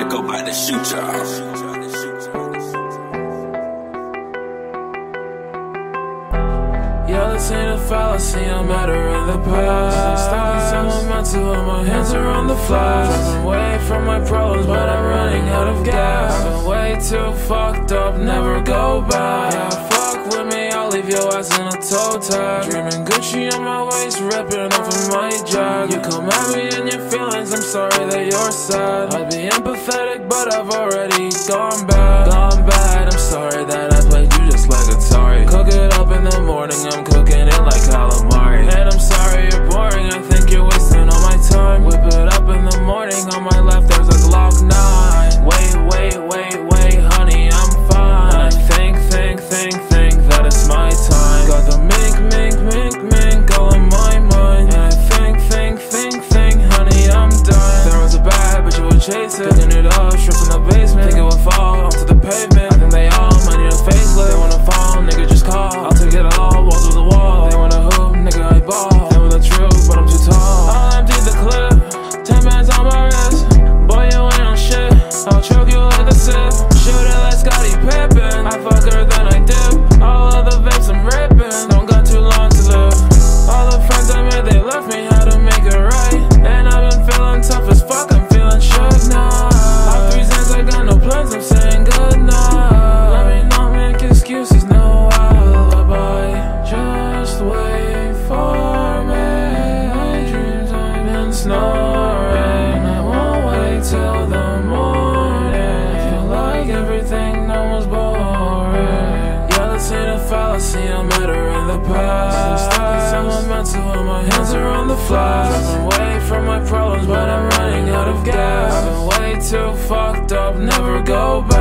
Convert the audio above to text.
nigga about to shoot y'all. This ain't a fallacy, I'm better in the past. Stuck in mental, and my hands are on the flash. Driving away from my problems, but I'm running out of gas. I'm way too fucked up, never go back. Yeah, fuck with me, I'll leave your ass in a toe tag. Dreaming Gucci on my waist, ripping off of my jacket. You come at me in I'm sorry that you're sad. I'd be empathetic, but I've already gone chase it. Picking it up, stripping the basement. Think it would fall onto the pavement. I think they all might need a Wait for me. My dreams, I've been snoring. I won't wait till the morning. Feel like everything almost boring. Yeah, this ain't a fallacy. I'm better in the past. Stuck in mental, and my hands are on the flash. Driving away from my problems, but I'm running out of gas. Been way too fucked up, never go back.